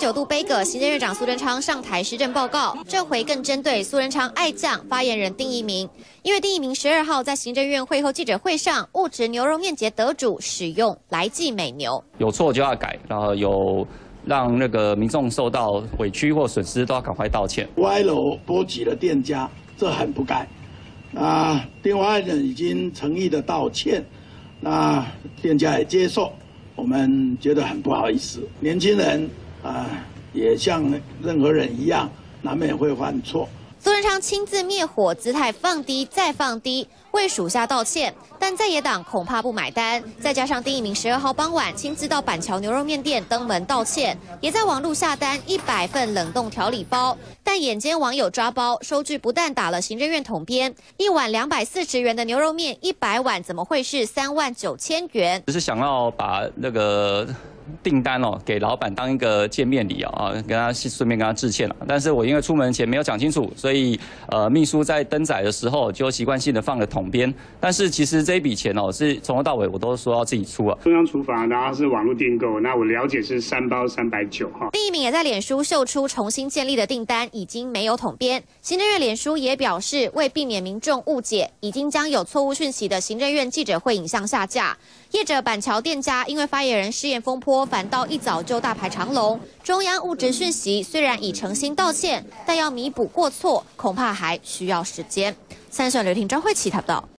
九度杯葛，行政院长苏贞昌上台施政报告，这回更针对苏贞昌爱将发言人丁一鸣，因为丁一鸣十二号在行政院会后记者会上误指牛肉面节得主使用来记美牛，有错就要改，然后有让那个民众受到委屈或损失都要赶快道歉。歪楼波及了店家，这很不该。那丁华人已经诚意的道歉，那店家也接受。我们觉得很不好意思，年轻人啊，也像任何人一样，难免会犯错。苏贞昌亲自灭火，姿态放低再放低，为属下道歉，但在野党恐怕不买单。再加上丁一鸣十二号傍晚亲自到板桥牛肉面店登门道歉，也在网络下单一百份冷冻调理包。但眼尖网友抓包，收据不但打了行政院统编，一碗两百四十元的牛肉面，一百碗怎么会是三万九千元？只是想要把那个。订单哦，给老板当一个见面礼啊，啊，跟他顺便跟他致歉了。但是我因为出门前没有讲清楚，所以呃，秘书在登载的时候就习惯性的放了统编。但是其实这一笔钱哦，是从头到尾我都说要自己出啊。中央厨房，然后是网络订购，那我了解是三包三百九哈。第一名也在脸书秀出重新建立的订单已经没有统编。行政院脸书也表示，为避免民众误解，已经将有错误讯息的行政院记者会影像下架。业者板桥店家因为发言人失言风波。反倒一早就大排长龙。中央物质讯息虽然已诚心道歉，但要弥补过错，恐怕还需要时间。三选刘婷、张慧琪报道。